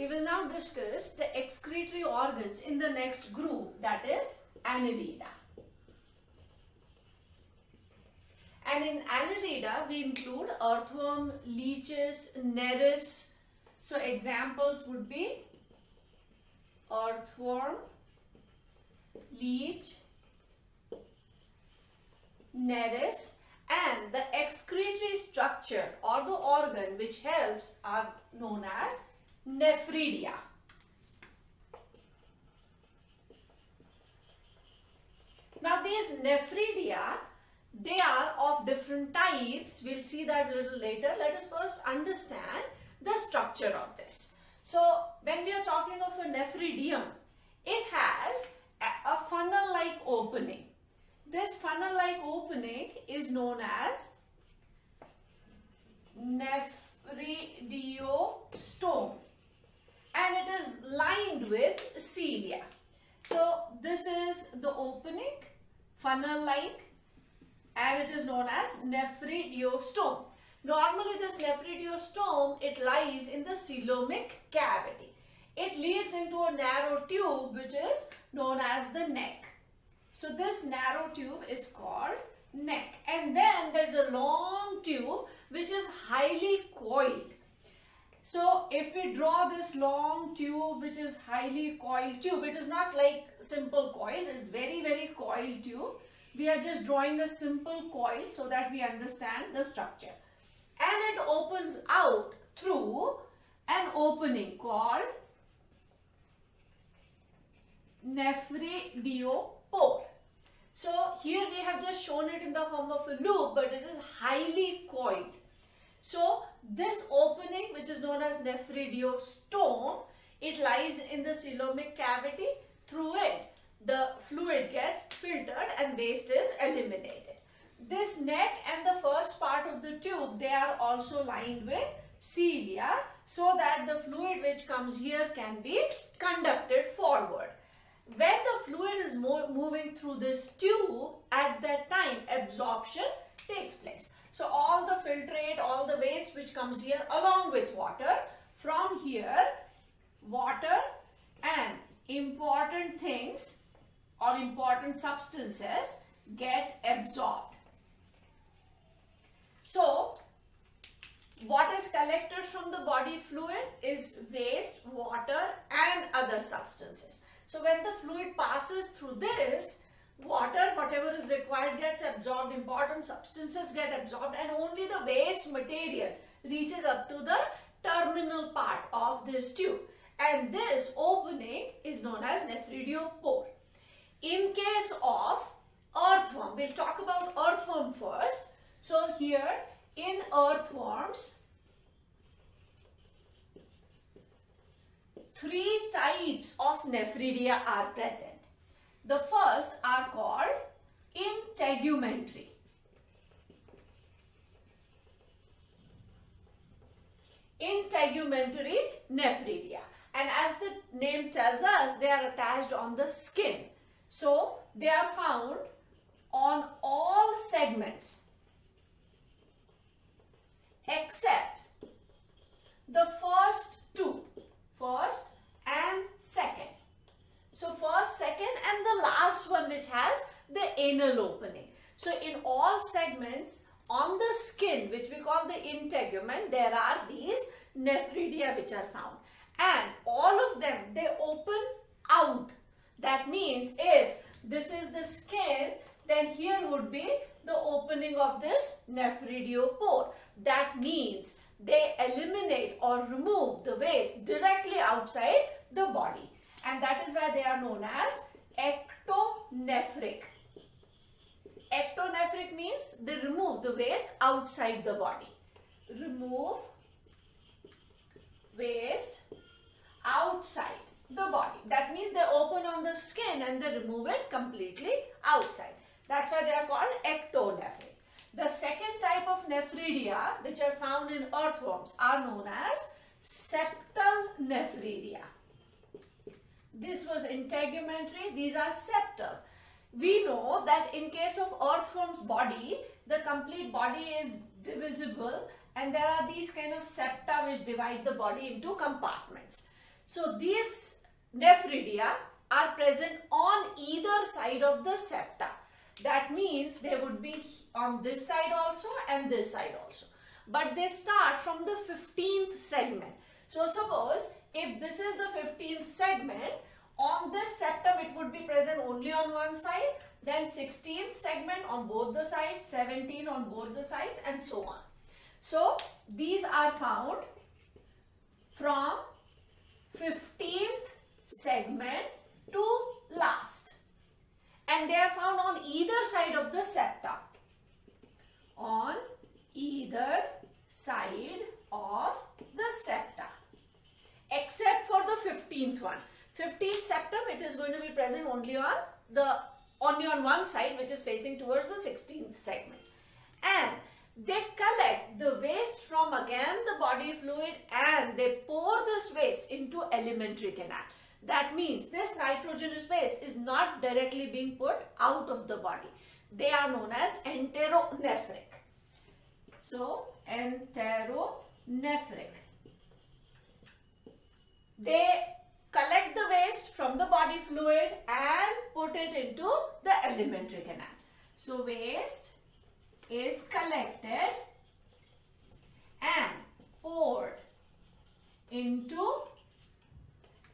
we will now discuss the excretory organs in the next group that is annelida. And in annelida we include earthworm, leeches, nereis. So examples would be earthworm, leech, nereis and the excretory structure or the organ which helps are known as nephridia. Now these nephridia, they are of different types. We'll see that a little later. Let us first understand the structure of this. So when we are talking of a nephridium, it has a, funnel-like opening. This funnel-like opening is known as nephridiostome and it is lined with cilia. So this is the opening funnel-like and it is known as nephridiostome. Normally this nephridiostome, it lies in the coelomic cavity. It leads into a narrow tube which is known as the neck. So this narrow tube is called neck and then there's a long tube which is highly coiled. So if we draw this long tube which is highly coiled tube, it is not like simple coil, it is very very coiled tube. We are just drawing a simple coil so that we understand the structure. And it opens out through an opening called nephridiopore. So here we have just shown it in the form of a loop but it is highly coiled. So this opening which is known as nephridiostome, it lies in the coelomic cavity. Through it, the fluid gets filtered and waste is eliminated. This neck and the first part of the tube, they are also lined with cilia so that the fluid which comes here can be conducted forward when the fluid is moving through this tube, at that time absorption takes place. So all the filtrate, the waste which comes here along with water, from here water and important things or important substances get absorbed. So what is collected from the body fluid is waste, water and other substances. So when the fluid passes through this, water, whatever is required gets absorbed, important substances get absorbed and only the waste material reaches up to the terminal part of this tube. And this opening is known as nephridiopore. In case of earthworm, we'll talk about earthworm first. So here in earthworms, three types of nephridia are present. The first are called integumentary. Integumentary nephridia. And as the name tells us, they are attached on the skin. So, they are found on all segments except the first two first and second. So first, second and the last one which has the anal opening. So in all segments on the skin which we call the integument there are these nephridia which are found and all of them they open out. That means if this is the skin then here would be the opening of this nephridiopore. That means they eliminate or remove the waste directly outside the body and that is why they are known as ectonephric. Ectonephric means they remove the waste outside the body. Remove waste outside the body. That means they open on the skin and they remove it completely outside. That's why they are called ectonephric. The second type of nephridia which are found in earthworms are known as septal nephridia. This was integumentary, these are septal. We know that in case of earthworm's body, the complete body is divisible and there are these kind of septa which divide the body into compartments. So these nephridia are present on either side of the septa. That means they would be on this side also and this side also. But they start from the 15th segment. So suppose if this is the 15th segment, on this septum it would be present only on one side, then 16th segment on both the sides, 17 on both the sides and so on. So these are found from 15th segment to last and they are found on either side of the septum. on either side of the septa except for the 15th one 15th septum it is going to be present only on the only on one side which is facing towards the 16th segment and they collect the waste from again the body fluid and they pour this waste into alimentary canal that means this nitrogenous waste is not directly being put out of the body. They are known as enteronephric. So, enteronephric. They collect the waste from the body fluid and put it into the alimentary canal. So, waste is collected and poured into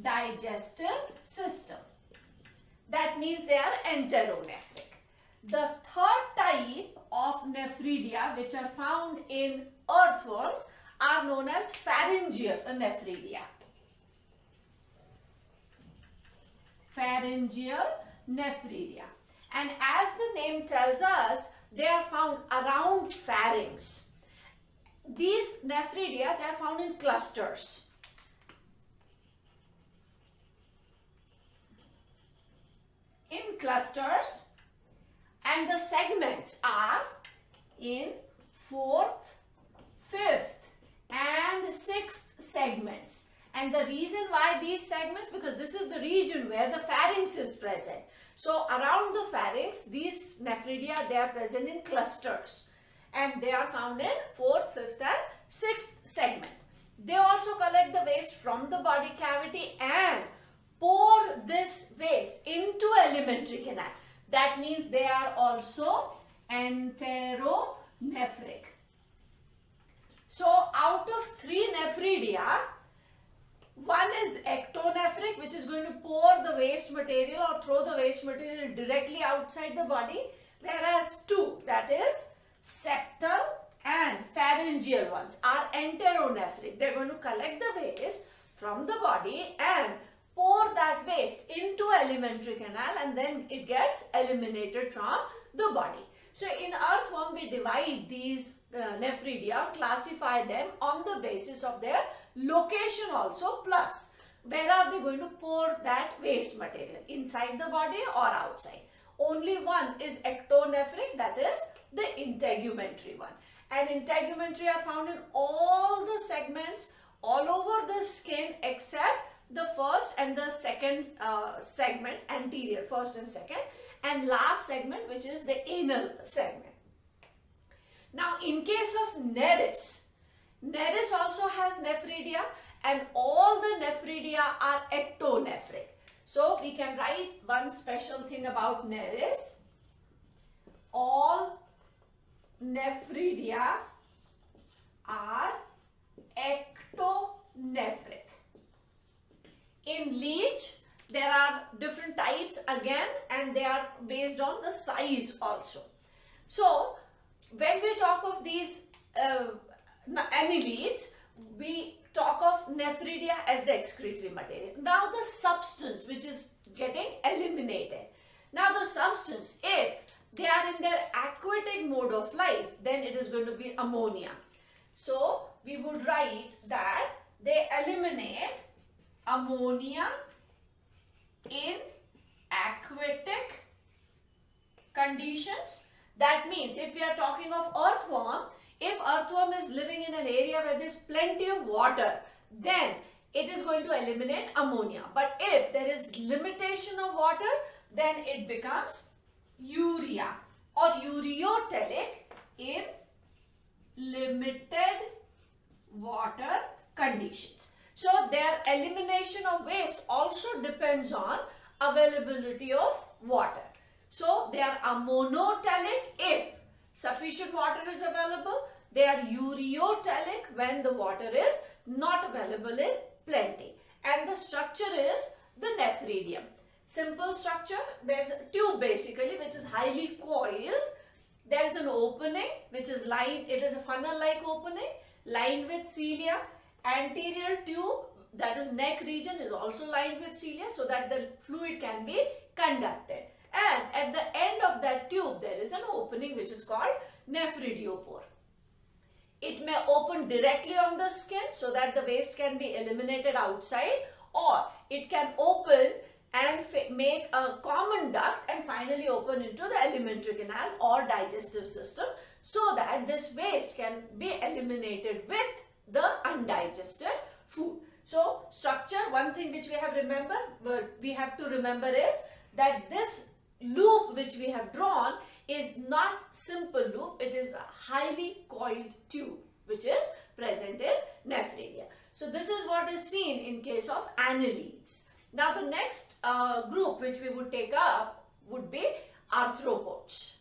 digestive system. That means they are enteronephric. The third type of nephridia which are found in earthworms are known as pharyngeal nephridia. Pharyngeal nephridia. And as the name tells us, they are found around pharynx. These nephridia, they are found in clusters. in clusters and the segments are in fourth, fifth and sixth segments. And the reason why these segments, because this is the region where the pharynx is present. So around the pharynx, these nephridia, they are present in clusters. And they are found in fourth, fifth and sixth segment. They also collect the waste from the body cavity and pour this waste into alimentary canal. That means they are also enteronephric. So out of three nephridia, one is ectonephric which is going to pour the waste material or throw the waste material directly outside the body whereas two that is septal and pharyngeal ones are enteronephric. They are going to collect the waste from the body and pour that waste into alimentary canal and then it gets eliminated from the body. So in earthworm we divide these uh, nephridia, classify them on the basis of their location also plus where are they going to pour that waste material inside the body or outside. Only one is ectonephric that is the integumentary one and integumentary are found in all the segments all over the skin except the first and the second uh, segment anterior first and second and last segment which is the anal segment. Now in case of Nereis, Nereis also has nephridia and all the nephridia are ectonephric. So we can write one special thing about Nereis. All nephridia are ectonephric. In leech, there are different types again and they are based on the size also. So, when we talk of these uh, annelids, we talk of nephridia as the excretory material. Now the substance which is getting eliminated. Now the substance, if they are in their aquatic mode of life, then it is going to be ammonia. So we would write that they eliminate ammonia in aquatic conditions. That means if we are talking of earthworm, if earthworm is living in an area where there is plenty of water, then it is going to eliminate ammonia. But if there is limitation of water, then it becomes urea or ureotelic in limited water conditions. So their elimination of waste also depends on availability of water. So they are ammoniotelic if sufficient water is available. They are ureotelic when the water is not available in plenty. And the structure is the nephridium. Simple structure, there's a tube basically which is highly coiled. There is an opening which is lined, it is a funnel-like opening lined with cilia. Anterior tube that is neck region is also lined with cilia so that the fluid can be conducted. And at the end of that tube there is an opening which is called nephridiopore. It may open directly on the skin so that the waste can be eliminated outside or it can open and make a common duct and finally open into the alimentary canal or digestive system so that this waste can be eliminated with the undigested food. So structure, one thing which we have remember, we have to remember is that this loop which we have drawn is not simple loop, it is a highly coiled tube which is present in nephridia. So this is what is seen in case of annelids. Now the next uh, group which we would take up would be arthropods.